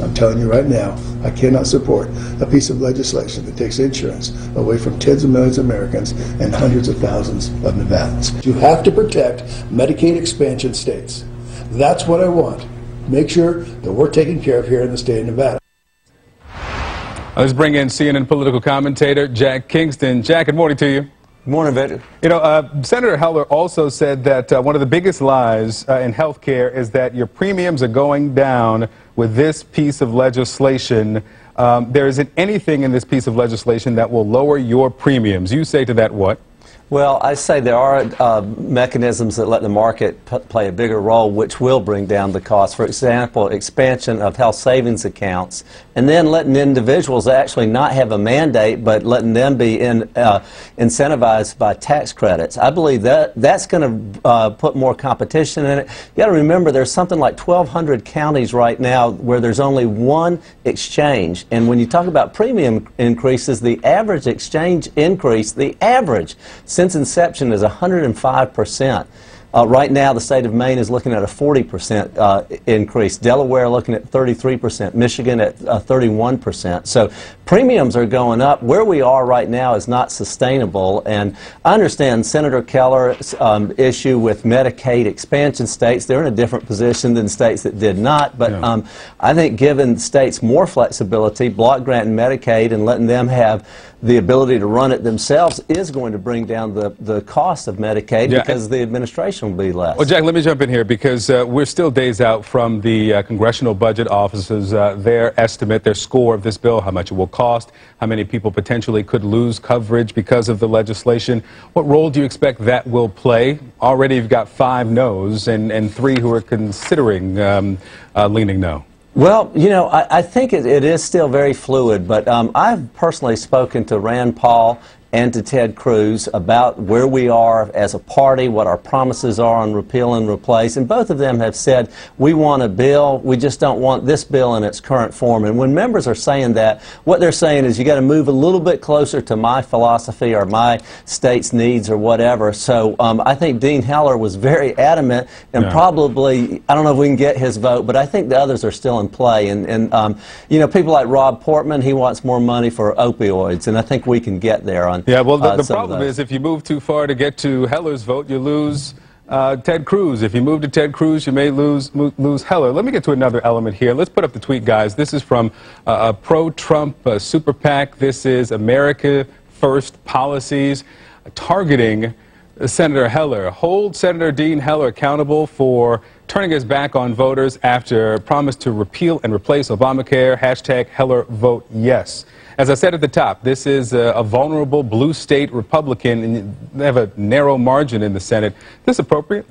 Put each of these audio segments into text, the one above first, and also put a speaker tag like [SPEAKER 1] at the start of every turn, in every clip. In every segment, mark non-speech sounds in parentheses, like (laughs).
[SPEAKER 1] I'm telling you right now, I cannot support a piece of legislation that takes insurance away from tens of millions of Americans and hundreds of thousands of Nevadans. You have to protect Medicaid expansion states. That's what I want. Make sure that we're taken care of here in the state of Nevada.
[SPEAKER 2] Let's bring in CNN political commentator Jack Kingston. Jack, good morning to you.
[SPEAKER 3] Good morning, Victor.
[SPEAKER 2] You know, uh, Senator Heller also said that uh, one of the biggest lies uh, in health care is that your premiums are going down with this piece of legislation. Um, there isn't anything in this piece of legislation that will lower your premiums. You say to that what?
[SPEAKER 3] Well, I say there are uh, mechanisms that let the market play a bigger role, which will bring down the cost. For example, expansion of health savings accounts, and then letting individuals actually not have a mandate, but letting them be in, uh, incentivized by tax credits. I believe that that's going to uh, put more competition in it. You got to remember, there's something like 1,200 counties right now where there's only one exchange, and when you talk about premium increases, the average exchange increase, the average since inception is 105%. Uh, right now, the state of Maine is looking at a 40% uh, increase. Delaware looking at 33%. Michigan at uh, 31%. So premiums are going up. Where we are right now is not sustainable. And I understand Senator Heller's um, issue with Medicaid expansion states. They're in a different position than states that did not. But yeah. um, I think giving states more flexibility, block granting Medicaid and letting them have the ability to run it themselves is going to bring down the, the cost of Medicaid yeah. because the administration will be less.
[SPEAKER 2] Well, Jack, let me jump in here because uh, we're still days out from the uh, Congressional Budget Office's uh, their estimate, their score of this bill, how much it will cost, how many people potentially could lose coverage because of the legislation. What role do you expect that will play? Already you've got five no's and, and three who are considering um, uh, leaning no.
[SPEAKER 3] Well, you know, I, I think it, it is still very fluid, but um, I've personally spoken to Rand Paul and to Ted Cruz about where we are as a party, what our promises are on repeal and replace. And both of them have said, we want a bill, we just don't want this bill in its current form. And when members are saying that, what they're saying is you got to move a little bit closer to my philosophy or my state's needs or whatever. So um, I think Dean Heller was very adamant and probably, I don't know if we can get his vote, but I think the others are still in play. And, and um, you know, people like Rob Portman, he wants more money for opioids, and I think we can get there on (laughs)
[SPEAKER 2] yeah, well, the, uh, the problem is if you move too far to get to Heller's vote, you lose uh, Ted Cruz. If you move to Ted Cruz, you may lose lose Heller. Let me get to another element here. Let's put up the tweet, guys. This is from uh, a pro-Trump uh, super PAC. This is America First policies targeting Senator Heller. Hold Senator Dean Heller accountable for turning his back on voters after promise to repeal and replace Obamacare. Hashtag Heller vote yes. As I said at the top, this is a, a vulnerable blue state Republican, and they have a narrow margin in the Senate. Is this appropriate?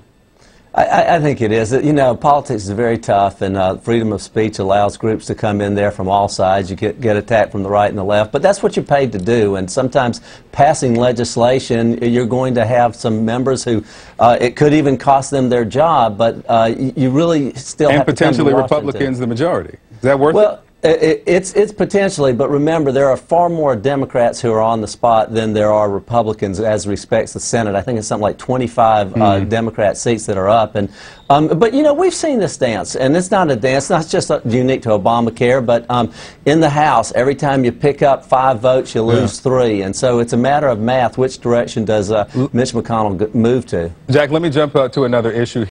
[SPEAKER 3] I, I, think it is. You know, politics is very tough, and uh, freedom of speech allows groups to come in there from all sides. You get, get attacked from the right and the left, but that's what you're paid to do. And sometimes passing legislation, you're going to have some members who uh, it could even cost them their job, but uh, you really still
[SPEAKER 2] and potentially Republicans the majority. Is that worth
[SPEAKER 3] well,
[SPEAKER 2] it?
[SPEAKER 3] It's, it's potentially, but remember, there are far more Democrats who are on the spot than there are Republicans as respects the Senate. I think it's something like 25 mm. uh, hmm. Democrat seats that are up. And, um, but, you know, we've seen this dance, and it's not a dance, not just unique to Obamacare, but um, in the House, every time you pick up five votes, you lose yeah. three. And so it's a matter of math. Which direction does uh, Mitch McConnell move to?
[SPEAKER 2] Jack, let me jump uh, to another issue